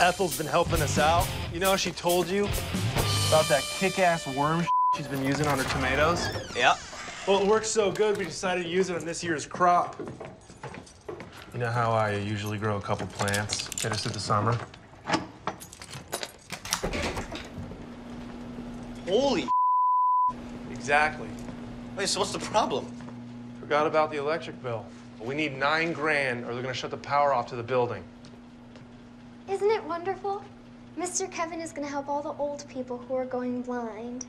Ethel's been helping us out. You know, she told you about that kick-ass worm she's been using on her tomatoes. Yeah. Well, it works so good, we decided to use it on this year's crop. You know how I usually grow a couple plants, get us through the summer? Holy. Exactly. Wait, so what's the problem? Forgot about the electric bill. We need nine grand or they're gonna shut the power off to the building. Isn't it wonderful? Mr. Kevin is going to help all the old people who are going blind.